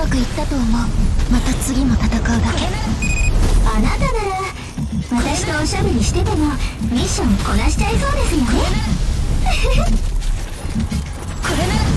まくいったと思う。また次も戦うだけ。あなたなら私とおしゃべりしててもミッションこなしちゃいそうですよね。これなら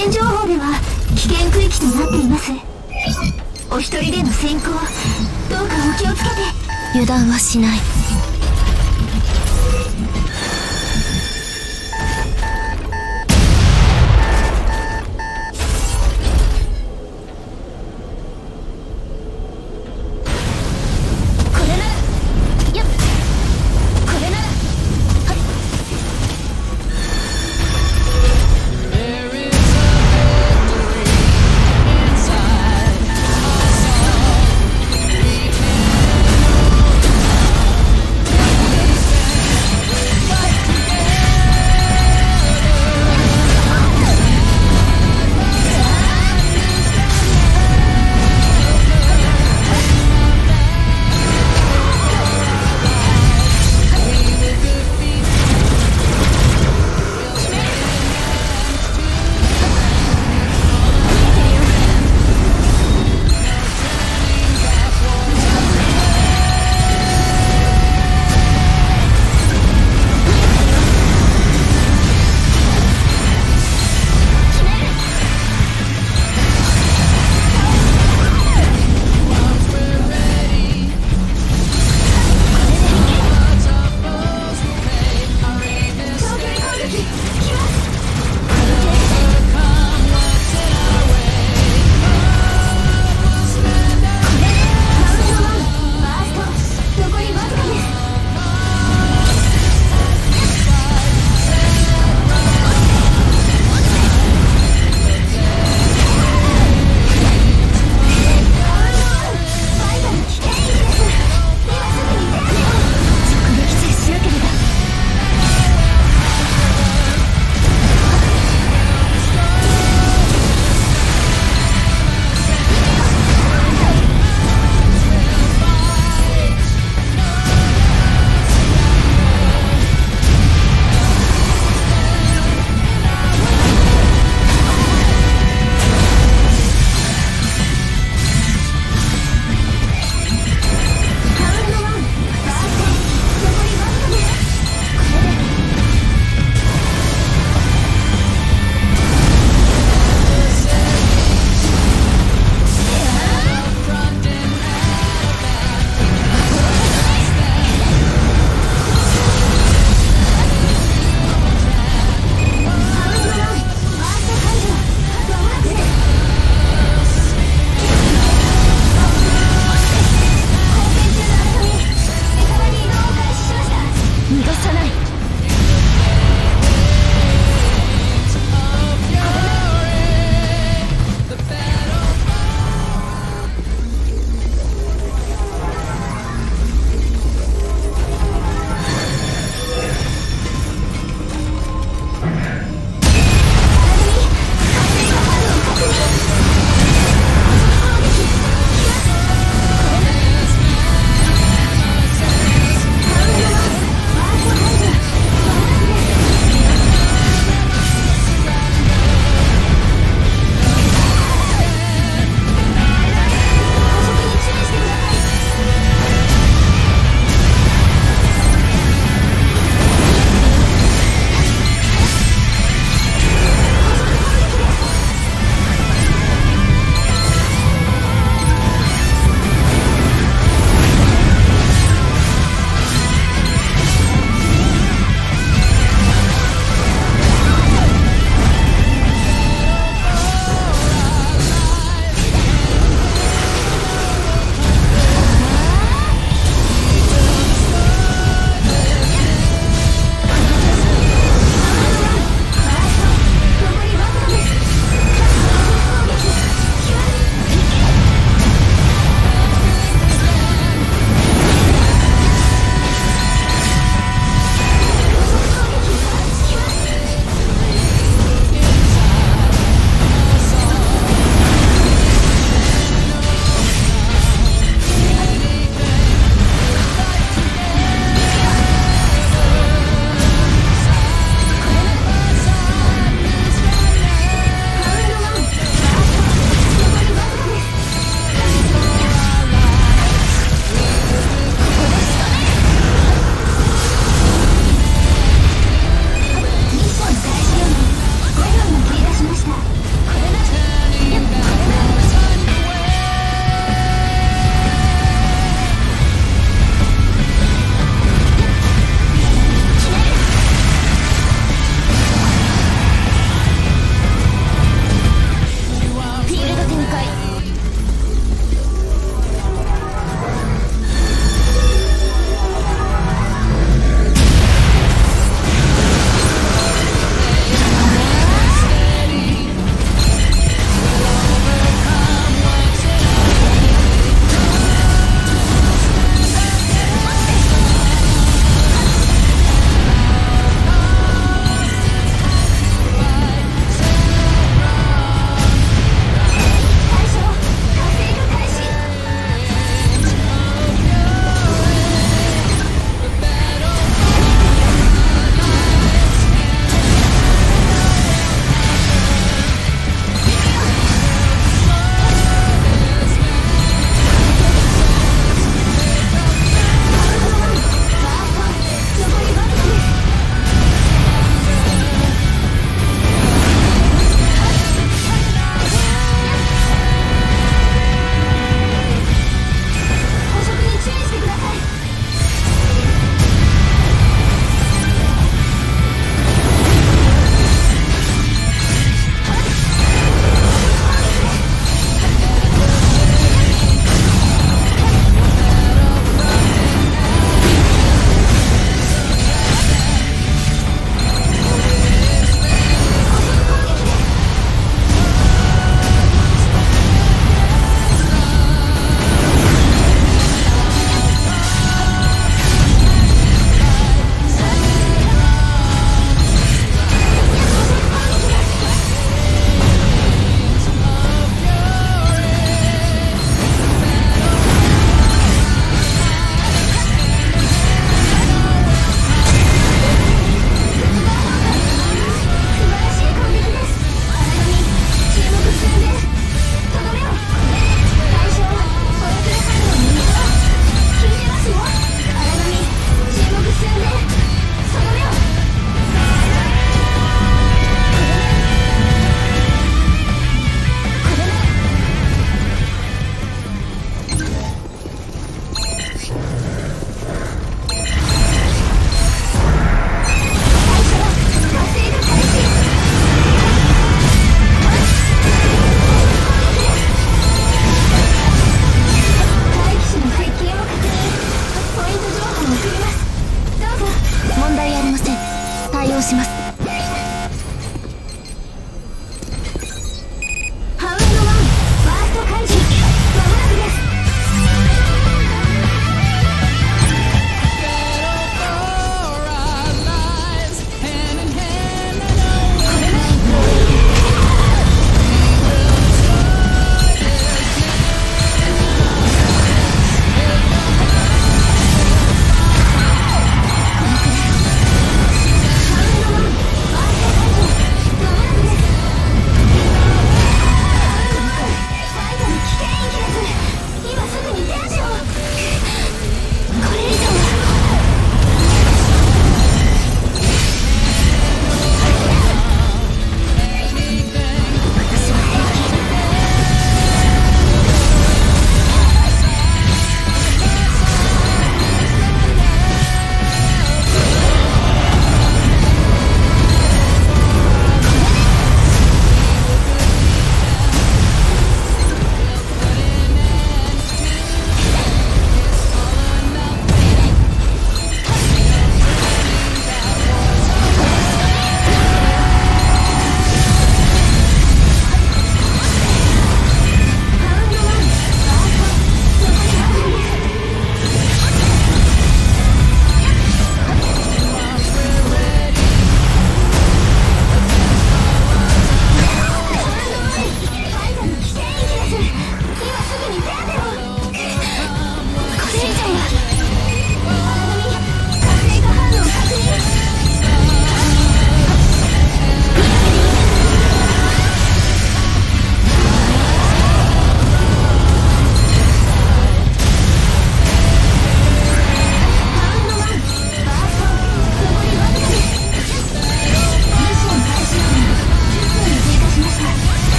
前情報では危険区域となっています。お一人での先行どうかお気をつけて。油断はしない。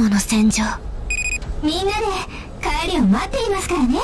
いつもの戦場。みんなで帰りを待っていますからね。